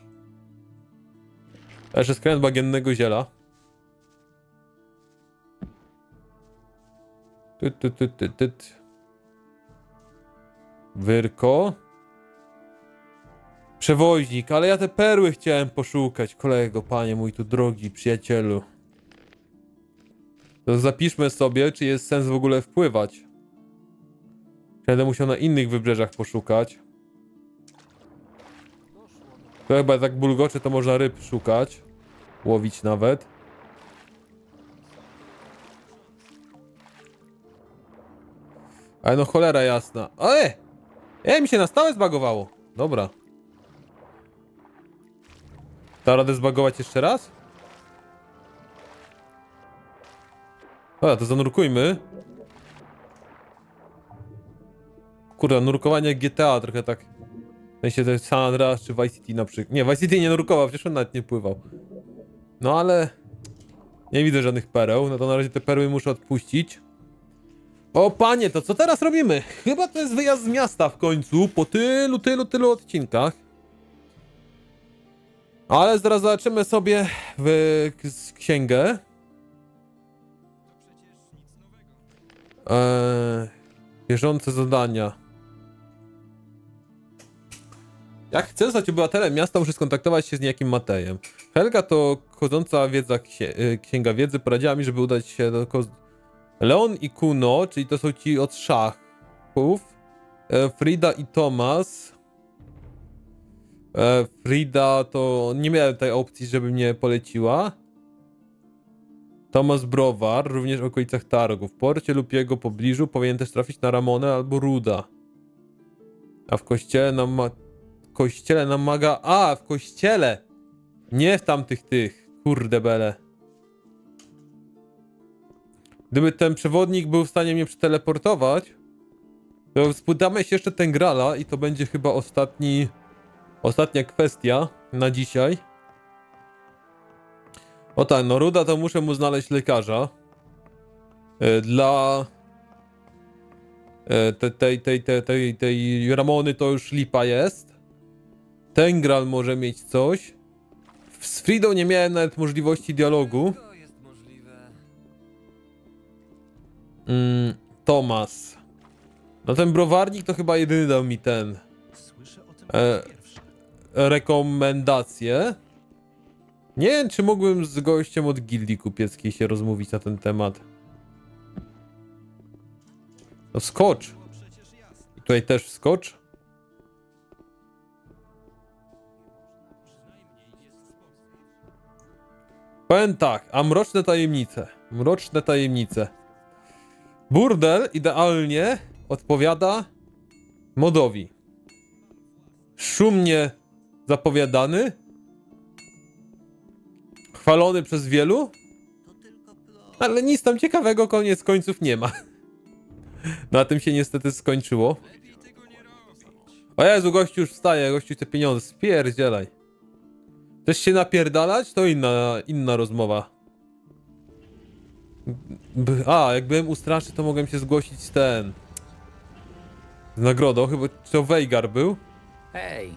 Jeszcze skręt bagiennego ziela. Ty, ty, ty, ty, ty. Wyrko. Przewoźnik, ale ja te perły chciałem poszukać, kolego, panie mój tu drogi przyjacielu. To zapiszmy sobie, czy jest sens w ogóle wpływać. Będę musiał na innych wybrzeżach poszukać. To chyba tak bulgocze, to można ryb szukać. Łowić nawet. Ale no cholera jasna. E! E, mi się na stałe zbagowało. Dobra. Da radę zbagować jeszcze raz? Dobra, to zanurkujmy. Kurde, nurkowanie GTA trochę tak. W sensie to San Andreas czy Vice City na przykład. Nie, Vice City nie nurkował, przecież on nawet nie pływał. No ale... Nie widzę żadnych pereł, no to na razie te perły muszę odpuścić. O panie, to co teraz robimy? Chyba to jest wyjazd z miasta w końcu, po tylu, tylu, tylu odcinkach. Ale zaraz zobaczymy sobie w księgę. Eee, bieżące zadania. Jak chcę zostać obywatelem miasta, muszę skontaktować się z niejakim Matejem. Helga to chodząca wiedza księ y, księga wiedzy poradziła mi, żeby udać się do. Leon i Kuno, czyli to są ci od szachów. E, Frida i Thomas. E, Frida to nie miałem tej opcji, żeby mnie poleciła. Thomas Browar, również w okolicach Targu. W porcie lub jego pobliżu powinien też trafić na Ramonę albo Ruda. A w kościele nam ma... kościele namaga... A, w kościele! Nie w tamtych tych. Kurde bele. Gdyby ten przewodnik był w stanie mnie przeteleportować, to spytamy się jeszcze ten Grala i to będzie chyba ostatni... Ostatnia kwestia na dzisiaj. O tak, no Ruda to muszę mu znaleźć lekarza. E, Dla... e, te- tej, tej, tej, tej, tej Ramony to już lipa jest. Ten Gral może mieć coś. Z Fridą nie miałem nawet możliwości dialogu. Mm, Tomas. No ten browarnik to chyba jedyny dał mi ten. E, rekomendację. Nie wiem, czy mógłbym z gościem od gildii kupieckiej się rozmówić na ten temat. No skocz. I tutaj też skocz. Powiem tak, a mroczne tajemnice. Mroczne tajemnice. Burdel idealnie odpowiada modowi. Szumnie zapowiadany. Chwalony przez wielu. Ale nic tam ciekawego koniec końców nie ma. Na tym się niestety skończyło. O Jezu, gościu już wstaje, gościu te pieniądze, spierdzielaj. Chcesz się napierdalać? To inna, inna rozmowa. A, jak byłem u straży, to mogłem się zgłosić ten... Z nagrodą, chyba to Veigar był? Hej,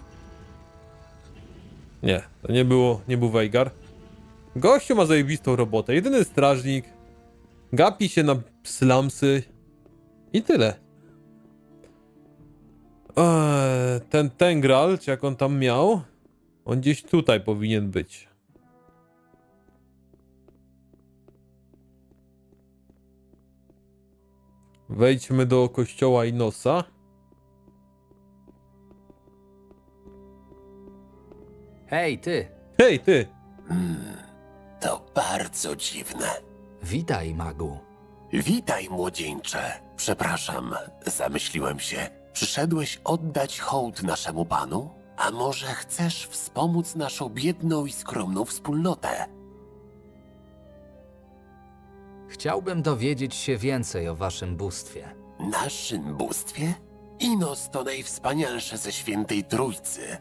Nie, to nie było, nie był Veigar. Gościu ma zajebistą robotę, jedyny strażnik. Gapi się na slamsy. I tyle. Eee, ten Tengral, czy jak on tam miał, on gdzieś tutaj powinien być. Wejdźmy do kościoła Inosa. hej ty. Hej, ty! To bardzo dziwne. Witaj, magu. Witaj, młodzieńcze. Przepraszam, zamyśliłem się. Przyszedłeś oddać hołd naszemu panu? A może chcesz wspomóc naszą biedną i skromną wspólnotę? Chciałbym dowiedzieć się więcej o waszym bóstwie. Naszym bóstwie? Inos to najwspanialsze ze świętej trójcy.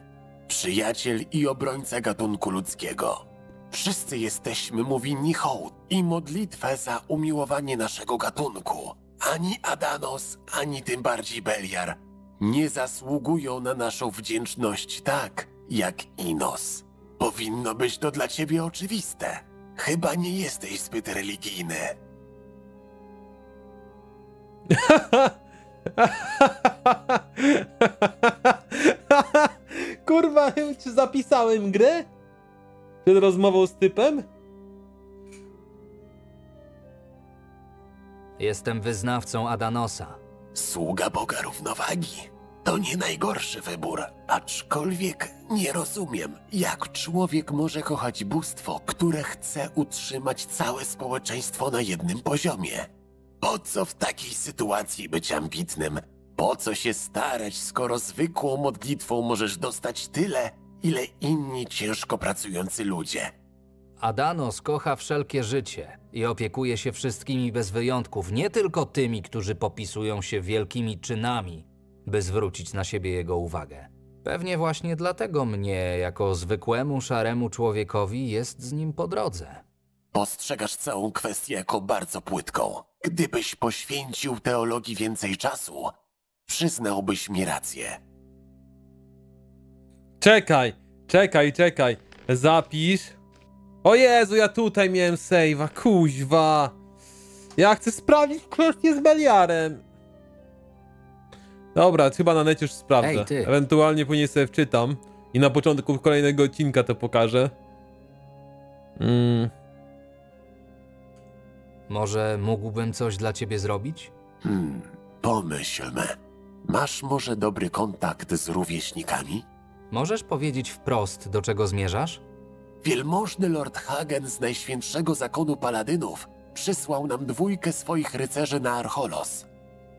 Przyjaciel i obrońca gatunku ludzkiego. Wszyscy jesteśmy mu winni hołd i modlitwę za umiłowanie naszego gatunku. Ani Adanos, ani tym bardziej Beliar nie zasługują na naszą wdzięczność tak, jak Inos. Powinno być to dla ciebie oczywiste. Chyba nie jesteś zbyt religijny. Kurwa, czy zapisałem grę? Przed rozmową z typem? Jestem wyznawcą Adanosa. Sługa Boga równowagi. To nie najgorszy wybór, aczkolwiek nie rozumiem, jak człowiek może kochać bóstwo, które chce utrzymać całe społeczeństwo na jednym poziomie. Po co w takiej sytuacji być ambitnym? Po co się starać, skoro zwykłą modlitwą możesz dostać tyle, ile inni ciężko pracujący ludzie? Adanos kocha wszelkie życie i opiekuje się wszystkimi bez wyjątków, nie tylko tymi, którzy popisują się wielkimi czynami, by zwrócić na siebie jego uwagę. Pewnie właśnie dlatego mnie, jako zwykłemu szaremu człowiekowi, jest z nim po drodze. Postrzegasz całą kwestię jako bardzo płytką. Gdybyś poświęcił teologii więcej czasu, przyznałbyś mi rację. Czekaj, czekaj, czekaj. Zapisz. O Jezu, ja tutaj miałem save'a, kuźwa. Ja chcę sprawdzić kwestię z Beliarem. Dobra, chyba na necie już sprawdzę. Ej, ty. Ewentualnie później sobie wczytam. I na początku kolejnego odcinka to pokażę. Mm. Może mógłbym coś dla ciebie zrobić? Hmm, pomyślmy. Masz może dobry kontakt z rówieśnikami? Możesz powiedzieć wprost, do czego zmierzasz? Wielmożny Lord Hagen z Najświętszego Zakonu Paladynów przysłał nam dwójkę swoich rycerzy na Archolos.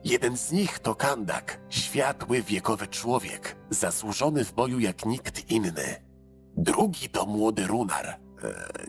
Jeden z nich to Kandak, światły wiekowy człowiek, zasłużony w boju jak nikt inny. Drugi to młody Runar. E,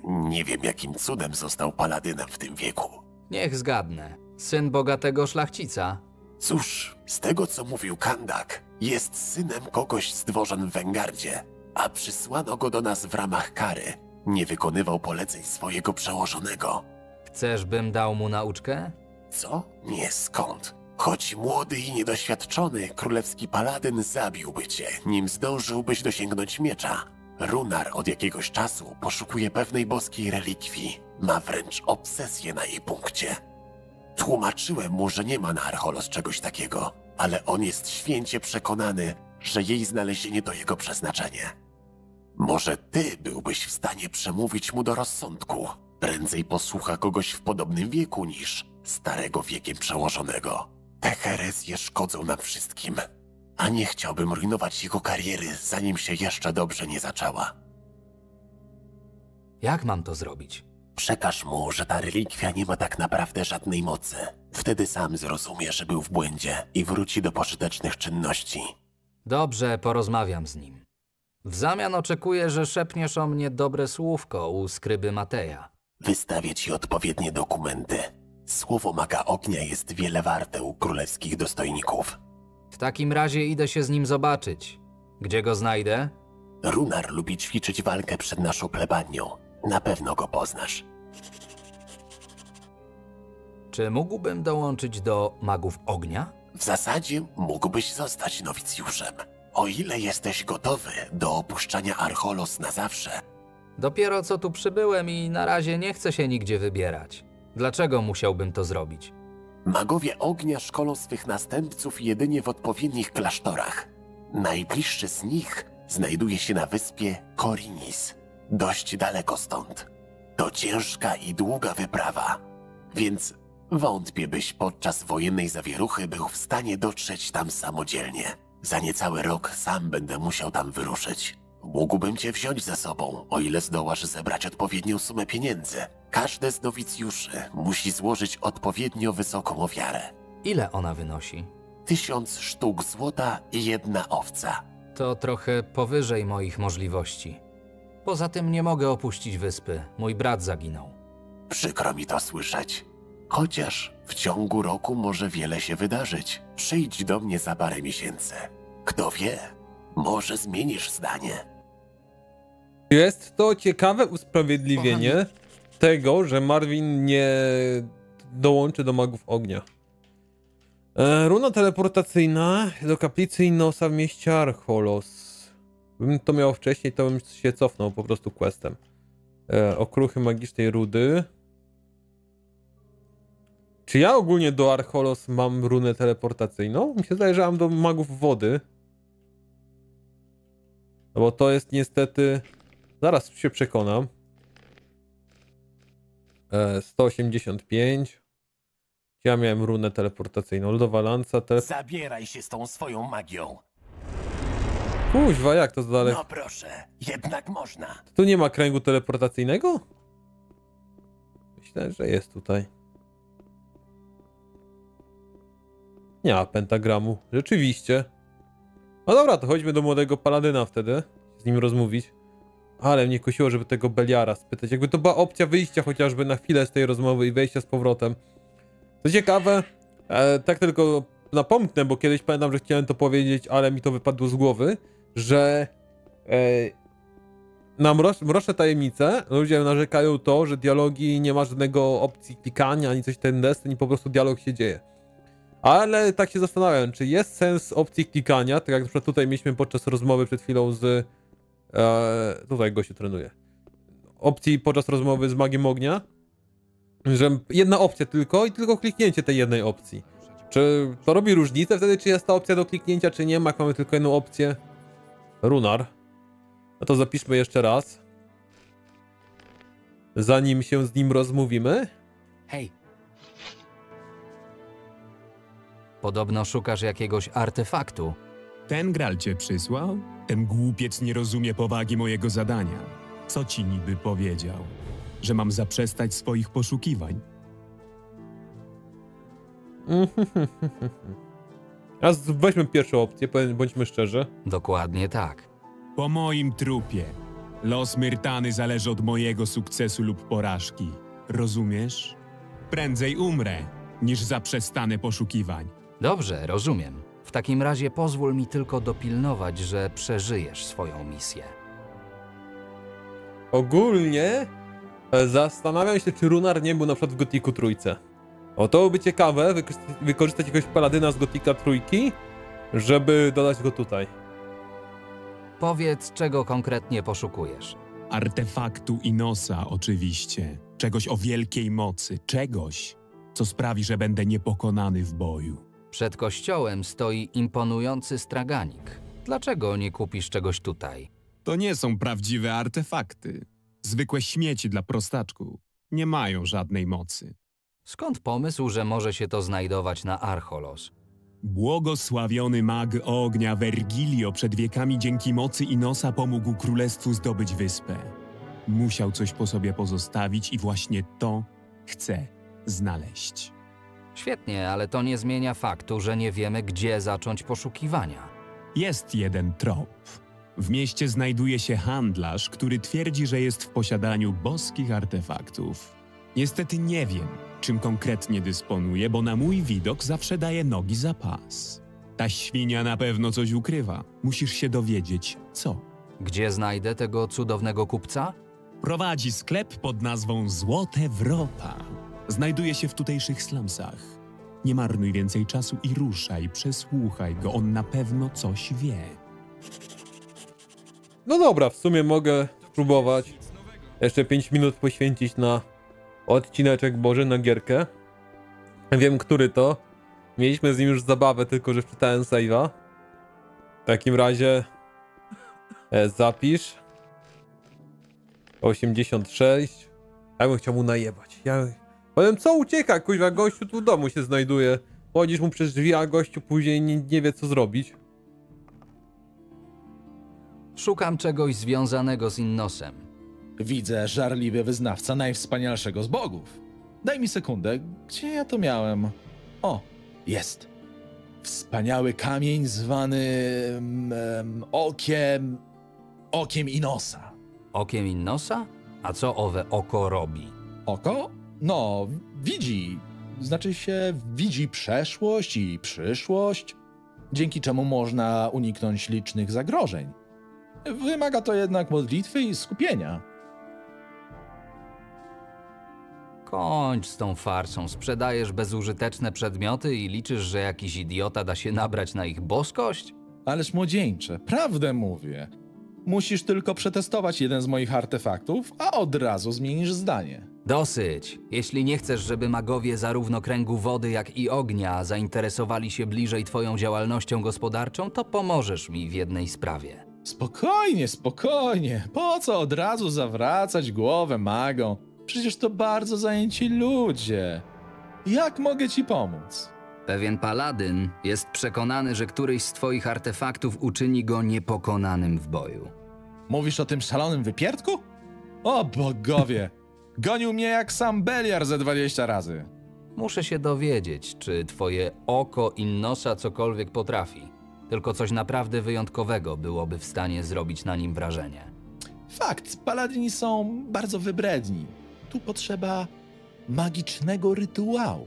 nie wiem jakim cudem został paladynem w tym wieku. Niech zgadnę. Syn bogatego szlachcica. Cóż, z tego co mówił Kandak, jest synem kogoś z dworzan w Wengardzie, a przysłano go do nas w ramach kary. Nie wykonywał poleceń swojego przełożonego. Chcesz, bym dał mu nauczkę? Co? Nie skąd. Choć młody i niedoświadczony, królewski paladyn zabiłby cię, nim zdążyłbyś dosięgnąć miecza. Runar od jakiegoś czasu poszukuje pewnej boskiej relikwii. Ma wręcz obsesję na jej punkcie. Tłumaczyłem mu, że nie ma na Archolos czegoś takiego, ale on jest święcie przekonany, że jej znalezienie to jego przeznaczenie. Może ty byłbyś w stanie przemówić mu do rozsądku. Prędzej posłucha kogoś w podobnym wieku niż starego wiekiem przełożonego. Te herezje szkodzą nam wszystkim, a nie chciałbym rujnować jego kariery, zanim się jeszcze dobrze nie zaczęła. Jak mam to zrobić? Przekaż mu, że ta relikwia nie ma tak naprawdę żadnej mocy. Wtedy sam zrozumie, że był w błędzie i wróci do pożytecznych czynności. Dobrze, porozmawiam z nim. W zamian oczekuję, że szepniesz o mnie dobre słówko u skryby Mateja. Wystawię ci odpowiednie dokumenty. Słowo maga ognia jest wiele warte u królewskich dostojników. W takim razie idę się z nim zobaczyć. Gdzie go znajdę? Runar lubi ćwiczyć walkę przed naszą plebanią. Na pewno go poznasz. Czy mógłbym dołączyć do magów ognia? W zasadzie mógłbyś zostać nowicjuszem. O ile jesteś gotowy do opuszczania Archolos na zawsze, Dopiero co tu przybyłem i na razie nie chcę się nigdzie wybierać. Dlaczego musiałbym to zrobić? magowie ognia szkolą swych następców jedynie w odpowiednich klasztorach. Najbliższy z nich znajduje się na wyspie Korinis, dość daleko stąd. To ciężka i długa wyprawa, więc wątpię, byś podczas wojennej zawieruchy był w stanie dotrzeć tam samodzielnie. Za niecały rok sam będę musiał tam wyruszyć. Mógłbym cię wziąć ze sobą, o ile zdołasz zebrać odpowiednią sumę pieniędzy. Każdy z nowicjuszy musi złożyć odpowiednio wysoką ofiarę. Ile ona wynosi? Tysiąc sztuk złota i jedna owca. To trochę powyżej moich możliwości. Poza tym nie mogę opuścić wyspy. Mój brat zaginął. Przykro mi to słyszeć. Chociaż w ciągu roku może wiele się wydarzyć. Przyjdź do mnie za parę miesięcy. Kto wie, może zmienisz zdanie. Jest to ciekawe usprawiedliwienie tego, że Marvin nie dołączy do magów ognia. E, runa teleportacyjna do kaplicy Inosa w mieście Archolos. Gdybym to miał wcześniej, to bym się cofnął po prostu questem. E, okruchy magicznej rudy. Czy ja ogólnie do Archolos mam runę teleportacyjną? Mi się zdaje, że mam do magów wody. No bo to jest niestety... Zaraz się przekonam. E, 185. Ja miałem runę teleportacyjną. Lodowa lanca, tele... Zabieraj się z tą swoją magią. Kuźwa, jak to dalej? No proszę, jednak można. Tu nie ma kręgu teleportacyjnego? Myślę, że jest tutaj. Nie ma pentagramu. Rzeczywiście. No dobra, to chodźmy do młodego paladyna wtedy. Z nim rozmówić. Ale mnie kusiło, żeby tego Beliara spytać. Jakby to była opcja wyjścia chociażby na chwilę z tej rozmowy i wejścia z powrotem. Co ciekawe, e, tak tylko napomknę, bo kiedyś pamiętam, że chciałem to powiedzieć, ale mi to wypadło z głowy, że e, na mroczne, mroczne tajemnice ludzie narzekają to, że dialogi nie ma żadnego opcji klikania ani coś ten destin i po prostu dialog się dzieje. Ale tak się zastanawiam, czy jest sens opcji klikania, tak jak na przykład tutaj mieliśmy podczas rozmowy przed chwilą z... E, tutaj go się trenuje. Opcji podczas rozmowy z magiem ognia, że jedna opcja tylko i tylko kliknięcie tej jednej opcji. Czy to robi różnicę wtedy, czy jest ta opcja do kliknięcia, czy nie ma, jak mamy tylko jedną opcję? Runar. No to zapiszmy jeszcze raz. Zanim się z nim rozmówimy. Hej. Podobno szukasz jakiegoś artefaktu. Ten gral cię przysłał? Ten głupiec nie rozumie powagi mojego zadania. Co ci niby powiedział? Że mam zaprzestać swoich poszukiwań? A z- weźmy pierwszą opcję, bądźmy szczerzy. Dokładnie tak. Po moim trupie. Los Myrtany zależy od mojego sukcesu lub porażki. Rozumiesz? Prędzej umrę, niż zaprzestanę poszukiwań. Dobrze, rozumiem. W takim razie pozwól mi tylko dopilnować, że przeżyjesz swoją misję. Ogólnie e, zastanawiam się, czy Runar nie był na przykład w Gotiku trójce. O, to byłoby ciekawe, wykorzystać, wykorzystać jakiegoś paladyna z Gotika trójki, żeby dodać go tutaj. Powiedz, czego konkretnie poszukujesz. Artefaktu Inosa, oczywiście. Czegoś o wielkiej mocy. Czegoś, co sprawi, że będę niepokonany w boju. Przed kościołem stoi imponujący straganik. Dlaczego nie kupisz czegoś tutaj? To nie są prawdziwe artefakty. Zwykłe śmieci dla prostaczków. Nie mają żadnej mocy. Skąd pomysł, że może się to znajdować na Archolos? Błogosławiony mag ognia Vergilio przed wiekami dzięki mocy Inosa pomógł królestwu zdobyć wyspę. Musiał coś po sobie pozostawić i właśnie to chce znaleźć. Świetnie, ale to nie zmienia faktu, że nie wiemy, gdzie zacząć poszukiwania. Jest jeden trop. W mieście znajduje się handlarz, który twierdzi, że jest w posiadaniu boskich artefaktów. Niestety nie wiem, czym konkretnie dysponuje, bo na mój widok zawsze daje nogi za pas. Ta świnia na pewno coś ukrywa. Musisz się dowiedzieć, co. Gdzie znajdę tego cudownego kupca? Prowadzi sklep pod nazwą Złote Wrota. Znajduje się w tutejszych slumsach. Nie marnuj więcej czasu i ruszaj, przesłuchaj go, on na pewno coś wie. No dobra, w sumie mogę spróbować jeszcze 5 minut poświęcić na odcineczek Boże, na gierkę. Wiem, który to. Mieliśmy z nim już zabawę, tylko że wczytałem save'a. W takim razie e, zapisz. 86. Ja bym chciał mu najebać. Ja... Powiem, co ucieka, kuźwa, gościu tu w domu się znajduje. Chodzisz mu przez drzwi, a gościu później nie, nie wie, co zrobić. Szukam czegoś związanego z Innosem. Widzę żarliwy wyznawca najwspanialszego z bogów. Daj mi sekundę, gdzie ja to miałem? O, jest. Wspaniały kamień zwany em, okiem. okiem Inosa. Okiem Innosa? A co owe oko robi? Oko? No, widzi. Znaczy się, widzi przeszłość i przyszłość, dzięki czemu można uniknąć licznych zagrożeń. Wymaga to jednak modlitwy i skupienia. Kończ z tą farsą. Sprzedajesz bezużyteczne przedmioty i liczysz, że jakiś idiota da się nabrać na ich boskość? Ależ młodzieńcze, prawdę mówię. Musisz tylko przetestować jeden z moich artefaktów, a od razu zmienisz zdanie. Dosyć. Jeśli nie chcesz, żeby magowie zarówno kręgu wody, jak i ognia zainteresowali się bliżej twoją działalnością gospodarczą, to pomożesz mi w jednej sprawie. Spokojnie, spokojnie. Po co od razu zawracać głowę magą? Przecież to bardzo zajęci ludzie. Jak mogę ci pomóc? Pewien paladyn jest przekonany, że któryś z twoich artefaktów uczyni go niepokonanym w boju. Mówisz o tym szalonym wypierdku? O bogowie! Gonił mnie jak sam Beliar ze 20 razy. Muszę się dowiedzieć, czy twoje oko Innosa cokolwiek potrafi. Tylko coś naprawdę wyjątkowego byłoby w stanie zrobić na nim wrażenie. Fakt, paladyni są bardzo wybredni. Tu potrzeba magicznego rytuału.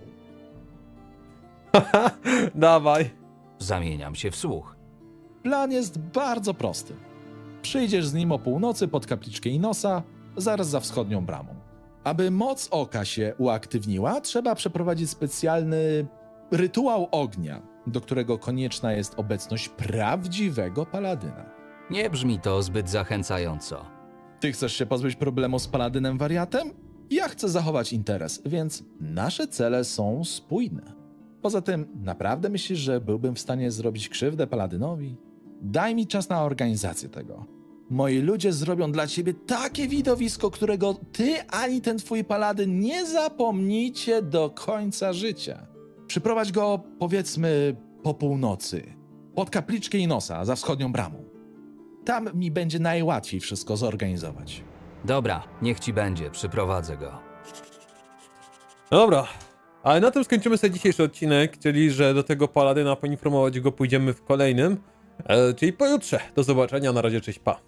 Dawaj. Zamieniam się w słuch. Plan jest bardzo prosty. Przyjdziesz z nim o północy pod kapliczkę Inosa, zaraz za wschodnią bramą. Aby moc oka się uaktywniła, trzeba przeprowadzić specjalny rytuał ognia, do którego konieczna jest obecność prawdziwego paladyna. Nie brzmi to zbyt zachęcająco. Ty chcesz się pozbyć problemu z paladynem wariatem? Ja chcę zachować interes, więc nasze cele są spójne. Poza tym, naprawdę myślisz, że byłbym w stanie zrobić krzywdę paladynowi? Daj mi czas na organizację tego. Moi ludzie zrobią dla ciebie takie widowisko, którego ty ani ten twój paladyn nie zapomnicie do końca życia. Przyprowadź go, powiedzmy, po północy, pod kapliczkę Inosa, za wschodnią bramą. Tam mi będzie najłatwiej wszystko zorganizować. Dobra, niech ci będzie, przyprowadzę go. No dobra, ale na tym skończymy sobie dzisiejszy odcinek, czyli że do tego paladyna poinformować go pójdziemy w kolejnym, e, czyli pojutrze. Do zobaczenia, na razie, cześć, pa.